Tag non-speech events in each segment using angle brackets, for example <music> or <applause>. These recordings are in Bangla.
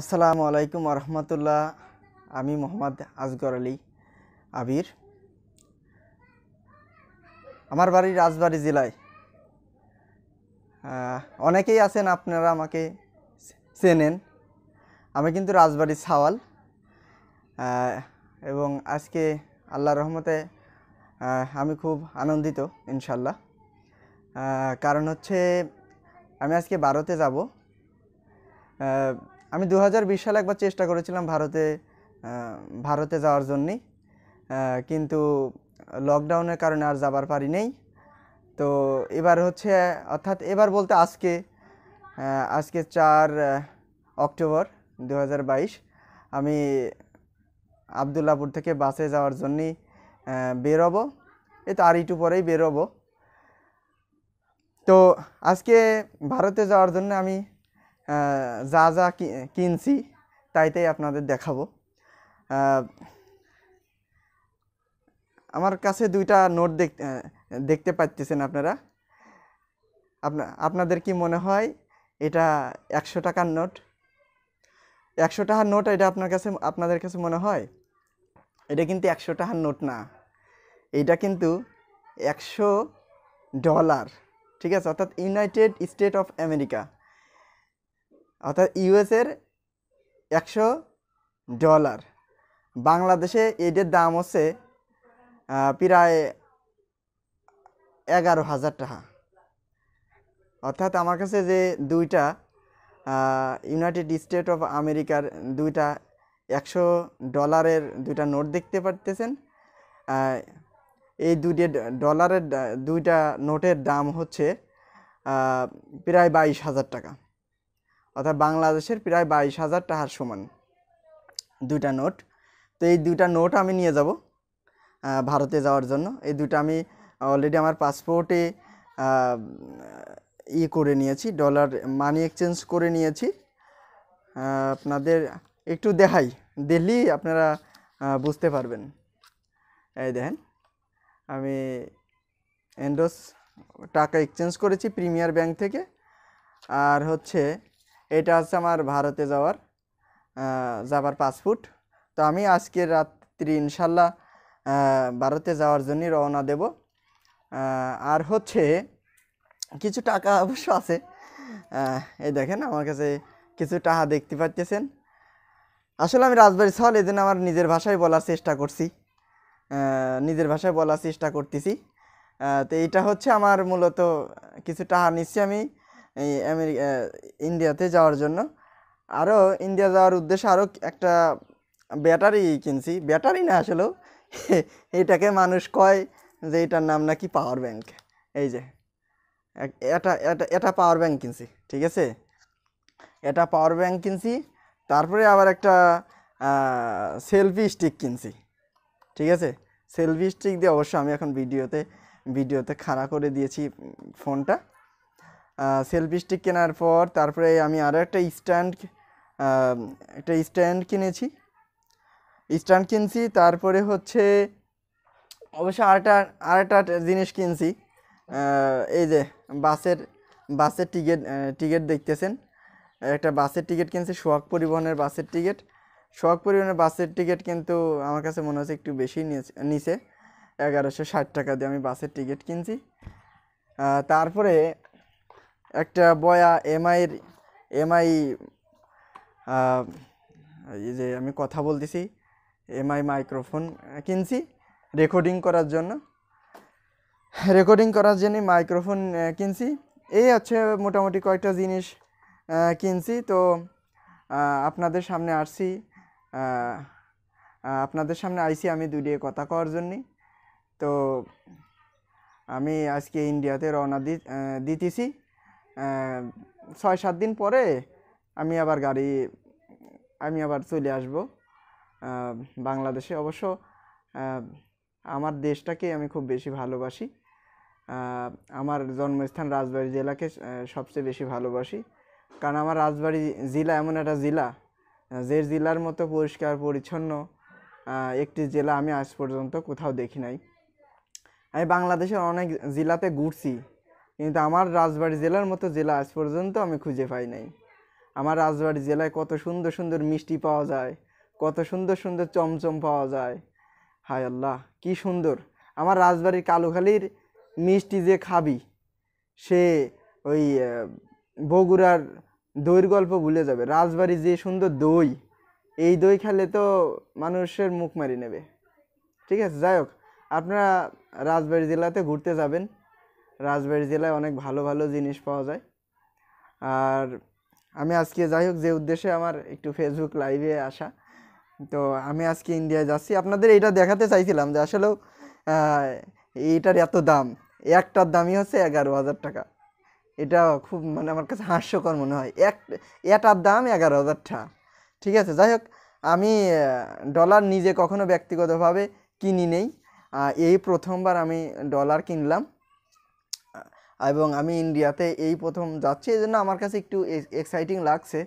আসসালামু আলাইকুম রহমতুল্লাহ আমি মোহাম্মদ আজগর আলী আবির। আমার বাড়ি রাজবাড়ী জেলায়। অনেকেই আছেন, আপনারা আমাকে চেনেন। আমি কিন্তু রাজবাড়ির সাওয়াল এবং আজকে আল্লাহ রহমতে আমি খুব আনন্দিত ইনশাল্লাহ কারণ হচ্ছে, আমি আজকে ভারতে যাব। আমি দু হাজার বিশ সালে একবার চেষ্টা করেছিলাম ভারতে ভারতে যাওয়ার জন্যে। কিন্তু লকডাউনের কারণে আর যাবার পারি নেই। তো এবার হচ্ছে, অর্থাৎ এবার বলতে আজকে আজকে চার অক্টোবর দু হাজার বাইশ, আমি আবদুল্লাপুর থেকে বাসে যাওয়ার জন্যই বেরোবো। এই তো আর একটু পরেই বেরোবো। তো আজকে ভারতে যাওয়ার জন্য আমি যা যা কিনছি তাই তাই আপনাদের দেখাবো। আমার কাছে দুইটা নোট দেখ দেখতে পাচ্ছেন আপনারা। আপনা, আপনাদের কি মনে হয় এটা একশো টাকার নোট? একশো টাকার নোট এটা আপনার কাছে, আপনাদের কাছে মনে হয়? এটা কিন্তু একশো টাকার নোট না। এটা কিন্তু একশো ডলার, ঠিক আছে? অর্থাৎ ইউনাইটেড স্টেট অফ আমেরিকা। অর্থাৎ ইউএসের একশো ডলার। বাংলাদেশে এদের দাম হচ্ছে প্রায় এগারো হাজার টাকা। অর্থাৎ আমার কাছে যে দুইটা ইউনাইটেড স্টেট অফ আমেরিকার দুইটা একশো ডলারের দুইটা নোট দেখতে পারতেছেন এই দুইটা ডলারের দুইটা নোটের দাম হচ্ছে প্রায় বাইশ হাজার টাকা। অর্থাৎ বাংলাদেশের প্রায় বাইশ হাজার টাকার সমান দুইটা নোট। তো এই দুইটা নোট আমি নিয়ে যাব ভারতে যাওয়ার জন্য। এই দুটো আমি অলরেডি আমার পাসপোর্টে ই করে নিয়েছি ডলার মানি এক্সচেঞ্জ করে নিয়েছি। আপনাদের একটু দেখাই দিল্লি আপনারা বুঝতে পারবেন। এই দেখেন, আমি এন্ডোস টাকা এক্সচেঞ্জ করেছি প্রিমিয়ার ব্যাংক থেকে। আর হচ্ছে এটা হচ্ছে আমার ভারতে যাওয়ার যাবার পাসপোর্ট তো আমি আজকে রাত্রি ইনশাল্লাহ ভারতে যাওয়ার জন্যই রওনা দেব। আর হচ্ছে কিছু টাকা অবশ্য আছে। এই দেখেন আমার কাছে কিছু টাকা দেখতে পাচ্ছেন আসলে আমি রাজবাড়ি সল জন্য আমার নিজের ভাষায় বলার চেষ্টা করছি। নিজের ভাষায় বলার চেষ্টা করতেছি। তো এইটা হচ্ছে আমার মূলত কিছু টাকা নিচ্ছি আমি। আমেরিকা ইন্ডিয়াতে যাওয়ার জন্য। আরও ইন্ডিয়া যাওয়ার উদ্দেশ্যে আরও একটা ব্যাটারি কিনছি। ব্যাটারি না আসলেও <laughs> এটাকে মানুষ কয় যে এটার নাম নাকি পাওয়ার ব্যাংক। এই যে এটা এটা এটা পাওয়ার ব্যাংক কিনছি, ঠিক আছে? এটা পাওয়ার ব্যাংক কিনছি, তারপরে আবার একটা সেলফি স্টিক কিনছি, ঠিক আছে? সেলফি স্টিক দিয়ে অবশ্য আমি এখন ভিডিওতে ভিডিওতে খাড়া করে দিয়েছি ফোনটা। সেলফি স্টিক কেনার পর তারপরে আমি আরও একটা স্ট্যান্ড একটা স্ট্যান্ড কিনেছি। স্ট্যান্ড কিনছি, তারপরে হচ্ছে অবশ্য আরেকটা আরেকটা জিনিস কিনছি। এই যে বাসের বাসের টিকিট টিকিট দেখতেছেন? একটা বাসের টিকিট কিনছি সোহাগ পরিবহনের বাসের টিকিট সোহাগ পরিবহনের বাসের টিকিট কিন্তু আমার কাছে মনে হচ্ছে একটু বেশি নিছে এগারোশো ষাট টাকা দিয়ে আমি বাসের টিকিট কিনছি। তারপরে একটা বয়া এমআইয়ের এমআই এই যে আমি কথা বলতেছি, এমআই মাইক্রোফোন কিনছি রেকর্ডিং করার জন্য। রেকর্ডিং করার জন্য মাইক্রোফোন কিনছি। এই হচ্ছে মোটামুটি কয়েকটা জিনিস কিনছি। তো আপনাদের সামনে আসছি আপনাদের সামনে আইছি আমি দুটিয়ে কথা কওয়ার জন্যে। তো, আমি আজকে ইন্ডিয়াতে রওনা দিতেছি। ছয়, সাত দিন পরে আমি আবার গাড়ি, আমি আবার চলে আসব বাংলাদেশে। অবশ্য আমার দেশটাকে আমি খুব বেশি ভালোবাসি। আমার জন্মস্থান রাজবাড়ি জেলাকে সবচেয়ে বেশি ভালোবাসি। কারণ আমার রাজবাড়ি জেলা এমন একটা জেলা, যে জেলার মতো পরিষ্কার, পরিচ্ছন্ন একটি জেলা আমি আজ পর্যন্ত কোথাও দেখি নাই। আমি বাংলাদেশের অনেক জেলাতে ঘুরছি। কিন্তু আমার রাজবাড়ি জেলার মতো জেলা আজ পর্যন্ত আমি খুঁজে পাই নাই। আমার রাজবাড়ি জেলায় কত সুন্দর সুন্দর মিষ্টি পাওয়া যায়, কত সুন্দর সুন্দর চমচম পাওয়া যায়। হায় আল্লাহ, কি সুন্দর। আমার রাজবাড়ির কালুখালির মিষ্টি যে খাবি, সে ওই বগুড়ার দইয়ের গল্প ভুলে যাবে। রাজবাড়ি যে সুন্দর দই, এই দই খেলে তো মানুষের মুখ মারি নেবে। ঠিক আছে, যাই হোক, আপনারা রাজবাড়ি জেলাতে ঘুরতে যাবেন। রাজবাড়ি জেলায় অনেক ভালো ভালো জিনিস পাওয়া যায়। আর আমি আজকে যাই হোক যে উদ্দেশ্যে আমার একটু ফেসবুক লাইভে আসা তো আমি আজকে ইন্ডিয়ায় যাচ্ছি। আপনাদের এটা দেখাতে চাইছিলাম যে আসলেও আহ, এইটার এত দাম একটার দামই হচ্ছে এগারো হাজার টাকা। এটা খুব মানে আমার কাছে হাস্যকর মনে হয়। এক এটার দাম এগারো হাজার টাকা ঠিক আছে যাই হোক আমি ডলার নিজে কখনো ব্যক্তিগতভাবে কিনি নেই। এই প্রথমবার আমি ডলার কিনলাম। এবং আমি ইন্ডিয়াতে এই প্রথম যাচ্ছি এই জন্য আমার কাছে একটু এক্সাইটিং লাগছে।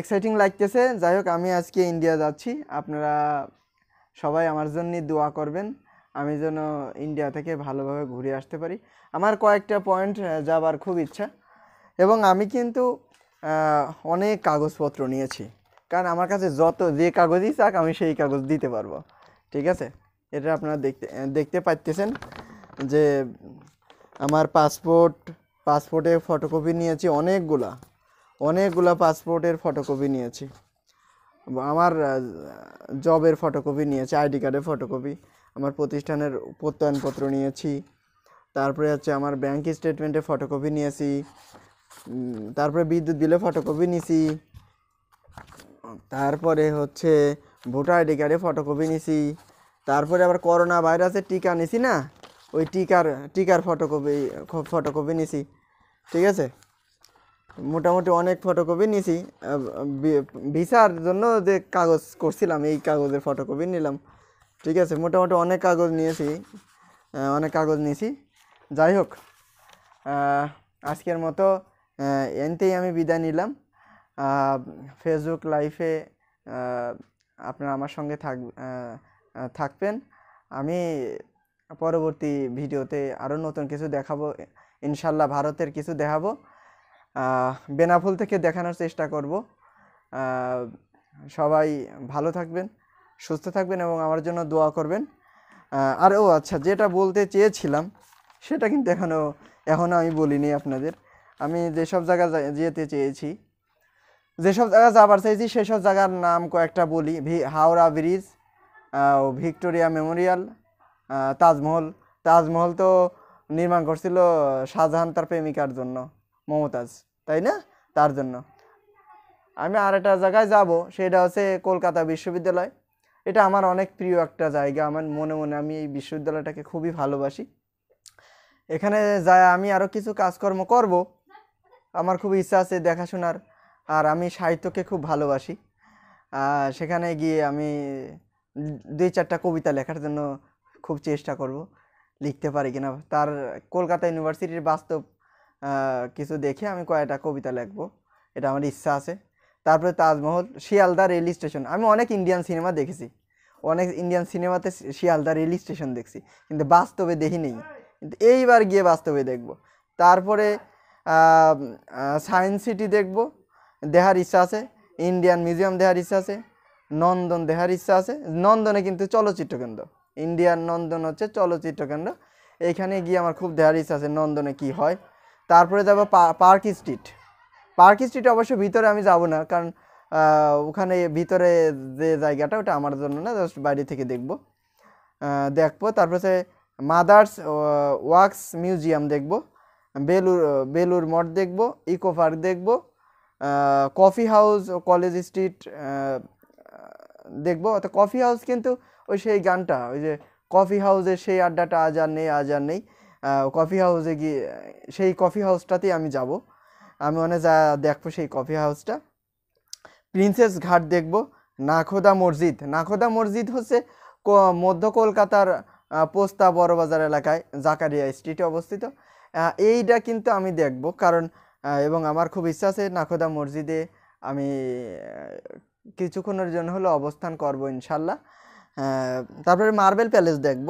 এক্সাইটিং লাগতেছে। যাই হোক, আমি আজকে ইন্ডিয়া যাচ্ছি। আপনারা সবাই আমার জন্য দোয়া করবেন। আমি যেন ইন্ডিয়া থেকে ভালোভাবে ঘুরে আসতে পারি। আমার কয়েকটা পয়েন্ট যাবার খুব ইচ্ছা। এবং আমি কিন্তু অনেক কাগজপত্র নিয়েছি। কারণ আমার কাছে যত যে কাগজই চাক, আমি সেই কাগজ দিতে পারব। ঠিক আছে? এটা আপনারা দেখতে দেখতে পাচ্তেছেন যে আমার পাসপোর্ট পাসপোর্টের ফটোকপি নিয়েছি অনেকগুলা। অনেকগুলা পাসপোর্টের ফটোকপি নিয়েছি। আমার জবের ফটোকপি নিয়েছি আইডি কার্ডের ফটোকপি আমার প্রতিষ্ঠানের প্রত্যয়নপত্র নিয়েছি। তারপরে হচ্ছে আমার ব্যাংক স্টেটমেন্টের ফটোকপি নিয়েছি। তারপরে বিদ্যুৎ বিলের ফটোকপি নিয়েছি। তারপরে হচ্ছে ভোটার আইডি কার্ডের ফটোকপি নিছি তারপরে আবার করোনা ভাইরাসের টিকা নিছি না? ওই টিকার টিকার ফটোকপি ফটোকপি নিছি ঠিক আছে? মোটামুটি অনেক ফটোকপি নিছি। ভিসার জন্য যে কাগজ করছিলাম এই কাগজের ফটোকপি নিলাম ঠিক আছে? মোটামুটি অনেক কাগজ নিয়েছি অনেক কাগজ নিয়েছি যাই হোক আজকের মতো এনতেই আমি বিদায় নিলাম। ফেসবুক আহ, আপনারা আমার সঙ্গে থাক থাকবেন। আমি পরবর্তী ভিডিওতে আরও নতুন কিছু দেখাবো। ইনশাল্লাহ ভারতের কিছু দেখাবো। বেনাফুল থেকে দেখানোর চেষ্টা করব। সবাই ভালো থাকবেন, সুস্থ থাকবেন এবং আমার জন্য দোয়া করবেন। আর ও আচ্ছা যেটা বলতে চেয়েছিলাম, সেটা কিন্তু এখনও এখনও আমি বলিনি আপনাদের। আমি যেসব জায়গা যেতে চেয়েছি, যেসব জায়গা যাবার চাইছি সেসব জায়গার নাম কয়েকটা বলি। V, Howrah bridge Victoria Memorial Taj Mahal. Taj Mahal তো নির্মাণ করছিল শাহজাহান তার প্রেমিকার জন্য, মমতাজ, তাই না? তার জন্য। আমি আর একটা জায়গায় যাব, সেটা হচ্ছে কলকাতা বিশ্ববিদ্যালয়। এটা আমার অনেক প্রিয় একটা জায়গা। আমার মনে মনে আমি এই বিশ্ববিদ্যালয়টাকে খুবই ভালোবাসি। এখানে যায় আমি আরও কিছু কাজকর্ম করব। আমার খুব ইচ্ছা আছে দেখাশোনার, আর আমি সাহিত্যকে খুব ভালোবাসি। সেখানে গিয়ে আমি দুই চারটা কবিতা লেখার জন্য খুব চেষ্টা করব লিখতে পারি কিনা। তার কলকাতা ইউনিভার্সিটির বাস্তব কিছু দেখে আমি কয়েকটা কবিতা লিখব। এটা আমার ইচ্ছা আছে। তারপরে তাজমহল, শিয়ালদা রেল স্টেশন। আমি অনেক ইন্ডিয়ান সিনেমা দেখেছি। অনেক ইন্ডিয়ান সিনেমাতে শিয়ালদা রেল স্টেশন দেখছি। কিন্তু বাস্তবে দেখি নেই। কিন্তু এইবার গিয়ে বাস্তবে দেখব। তারপরে সায়েন্স সিটি দেখব। দেখার ইচ্ছা আছে। ইন্ডিয়ান মিউজিয়াম দেখার ইচ্ছা আছে। নন্দন দেখার ইচ্ছা আছে। নন্দনে কিন্তু চলচ্চিত্র কেন্দ্র। ইন্ডিয়ান নন্দন হচ্ছে চলচ্চিত্র কেন্দ্র। এইখানে গিয়ে আমার খুব দেখার ইচ্ছা আছে নন্দনে কি হয়। তারপরে যাব পার্ক স্ট্রিট পার্ক স্ট্রিট অবশ্য ভিতরে আমি যাব না, কারণ ওখানে ভিতরে যে জায়গাটা ওটা আমার জন্য না জাস্ট বাইরে থেকে দেখব। দেখব, তারপরে হচ্ছে মাদার্স ওয়াক্স মিউজিয়াম দেখব। বেলুর বেলুর মঠ দেখব ইকো পার্ক দেখব। কফি হাউস কলেজ স্ট্রিট দেখব। অর্থাৎ কফি হাউস কিন্তু ওই সেই গানটা, ওই যে কফি হাউসের সেই আড্ডাটা আজ আর নেই, আজ আর নেই। কফি হাউসে গিয়ে, সেই কফি হাউসটাতেই আমি যাব। আমি মানে যা দেখব সেই কফি হাউসটা প্রিন্সেস ঘাট দেখব, নাখোদা মসজিদ। নাখোদা মসজিদ হচ্ছে মধ্য কলকাতার পোস্তা বড়বাজার এলাকায়, জাকারিয়া স্ট্রিটে অবস্থিত। এইটা কিন্তু আমি দেখব কারণ এবং আমার খুব ইচ্ছা আছে নাখোদা মসজিদে আমি কিছুক্ষণের জন্য হলো অবস্থান করব ইনশাল্লাহ। তারপরে মার্বেল প্যালেস দেখব।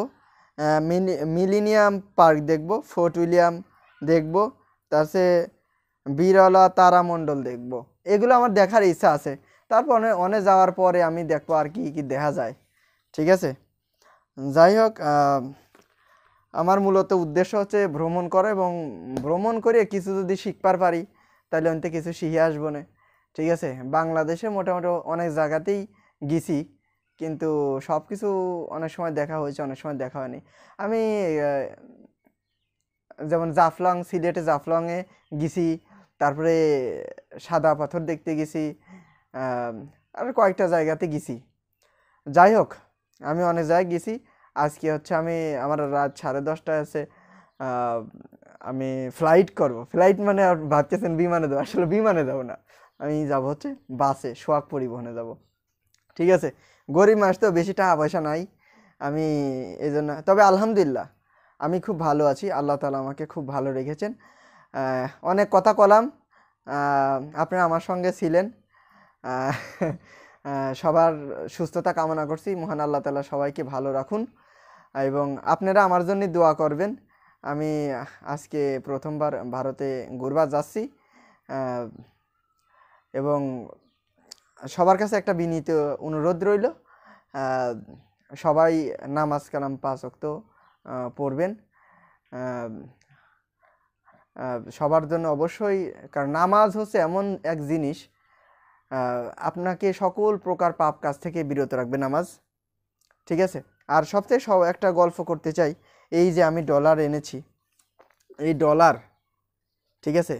মিলিনিয়াম পার্ক দেখব ফোর্ট উইলিয়াম দেখব, তারপরে বিরলা তারামণ্ডল দেখব। এগুলো আমার দেখার ইচ্ছা আছে। তারপর অনেক যাওয়ার পরে আমি দেখব আর কি কি দেখা যায়। ঠিক আছে? যাই হোক আমার মূলত উদ্দেশ্য হচ্ছে ভ্রমণ করা এবং ভ্রমণ করে কিছু যদি শিখবার পারি, তাহলে অন্তে কিছু শিখে আসব না। ঠিক আছে? বাংলাদেশে মোটামুটি অনেক জায়গাতেই গেছি। কিন্তু সব কিছু অনেক সময় দেখা হয়েছে, অনেক সময় দেখা হয়নি। আমি যেমন জাফলং, সিলেটে জাফলংয়ে গেছি, তারপরে সাদা পাথর দেখতে গেছি আর কয়েকটা জায়গাতে গেছি। যাই হোক, আমি অনেক জায়গায় গেছি। আজকে হচ্ছে আমি, আমার রাত সাড়ে দশটায় আছে আমি ফ্লাইট করব। ফ্লাইট মানে ভাবতেছেন বিমানে দেবো আসলে বিমানে যাব না। আমি যাব হচ্ছে বাসে, সোয়াগ পরিবহনে যাব। ঠিক আছে? গরিব মানুষ তো বেশি টাকা পয়সা নাই। আমি এই জন্য তবে আলহামদুলিল্লাহ, আমি খুব ভালো আছি। আল্লাহ তালা আমাকে খুব ভালো রেখেছেন। অনেক কথা কলাম। আপনারা আমার সঙ্গে ছিলেন। সবার সুস্থতা কামনা করছি। মহান আল্লাহ তালা সবাইকে ভালো রাখুন। এবং আপনারা আমার জন্য দোয়া করবেন। আমি আজকে প্রথমবার ভারতে ঘুরবার যাচ্ছি। এবং সবার কাছে একটা বিনীত অনুরোধ রইল। সবাই নামাজ কালাম পাঁচ অক্ত পড়বেন। সবার জন্য অবশ্যই, কারণ নামাজ হচ্ছে এমন এক জিনিস আপনাকে সকল প্রকার পাপ কাজ থেকে বিরত রাখবে নামাজ। ঠিক আছে? আর সবচেয়ে সব একটা গল্প করতে চাই, এই যে আমি ডলার এনেছি, এই ডলার, ঠিক আছে?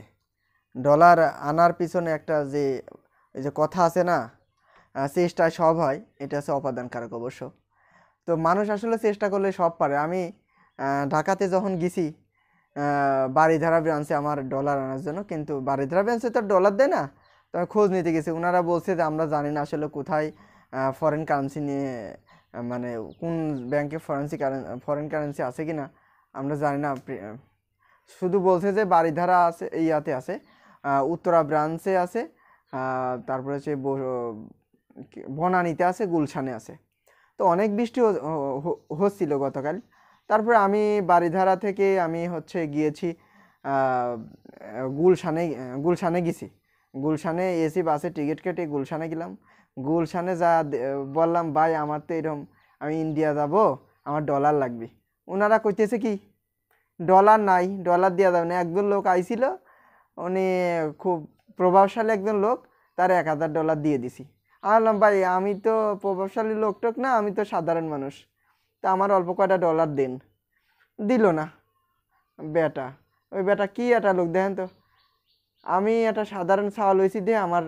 ডলার আনার পিছনে একটা যে এই যে কথা আছে না চেষ্টায় সব হয় এটা হচ্ছে অপাদানকারক অবশ্য। তো মানুষ আসলে চেষ্টা করলে সব পারে। আমি ঢাকাতে যখন গেছি আহ, বাড়িধারা ব্রাঞ্চে আমার ডলার আনার জন্য কিন্তু বাড়িধারা ব্রাঞ্চে তো ডলার দেয় না তো আমি খোঁজ নিতে গেছি। ওনারা বলছে যে আমরা জানি না আসলে কোথায় ফরেন কারেন্সি নিয়ে মানে কোন ব্যাংকে ফরেন্সি ফরেন কারেন্সি আছে কি না আমরা জানি না। শুধু বলছে যে বাড়িধারা আছে ইয়াতে আছে উত্তরা ব্রাঞ্চে আছে তারপরে হচ্ছে বনানীতে আছে, গুলশানে আছে। তো অনেক বৃষ্টি হচ্ছিল গতকাল। তারপরে আমি বাড়িধারা থেকে আমি হচ্ছে গিয়েছি গুলশানে গুলশানে গেছি। গুলশানে এসি বাসে টিকিট কেটে গুলশানে গেলাম। গুলশানে যা বললাম, ভাই, আমার তো এরকম, আমি ইন্ডিয়া যাব, আমার ডলার লাগবে। ওনারা কইতেছে কি, ডলার নাই, ডলার দেওয়া যাবে না একজন লোক আইছিল, উনি খুব প্রভাবশালী একজন লোক, তার এক হাজার ডলার দিয়ে দিছি। আমি বললাম, ভাই, আমি তো প্রভাবশালী লোক টোক না, আমি তো সাধারণ মানুষ। তা আমার অল্প কয়টা ডলার দেন। দিল না। বেটা, ওই বেটা কি একটা লোক দেখেন তো? আমি একটা সাধারণ চাওয়াল হয়েছি দিয়ে আমার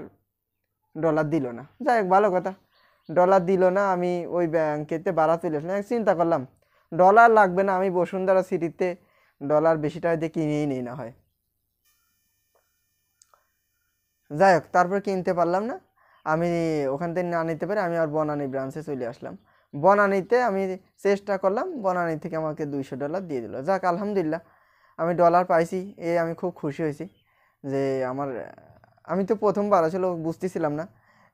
ডলার দিল না। যাই হোক, ভালো কথা। ডলার দিল না, আমি ওই ব্যাংকেতে বাড়া চলে আসলাম। চিন্তা করলাম ডলার লাগবে না, আমি বসুন্ধরা সিটিতে ডলার বেশি টাকা দিয়ে কিনেই নেই না হয়। যাই হোক, তারপর কিনতে পারলাম না। আমি ওখান থেকে না নিতে পারে আমি আর বনানী ব্রাঞ্চে চলে আসলাম। বনানীতে আমি চেষ্টা করলাম, বনানী থেকে আমাকে দুইশো ডলার দিয়ে দিল। যাক, আলহামদুলিল্লাহ, আমি ডলার পাইছি, এ আমি খুব খুশি হয়েছি যে আমার, আমি তো প্রথমবার, আসলে বুঝতেছিলাম না,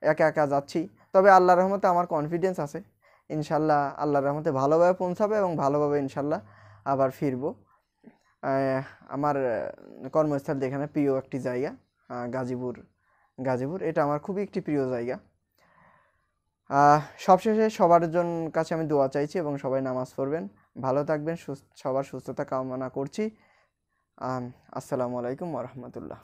একা একা যাচ্ছি। তবে আল্লাহর রহমতে আমার কনফিডেন্স আছে। ইনশাল্লাহ আল্লাহর রহমতে ভালোভাবে পৌঁছাবে এবং ভালোভাবে ইনশাল্লাহ আবার ফিরবো। আমার কর্মস্থল যেখানে প্রিয় একটি জায়গা। গাজীপুর গাজীপুর। এটা আমার খুবই একটি প্রিয় জায়গা। সবশেষে সবার জন কাছে আমি দোয়া চাইছি এবং সবাই নামাজ পড়বেন। ভালো থাকবেন সবার সুস্থতা কামনা করছি। আসসালামু আলাইকুম রহমতুল্লাহ।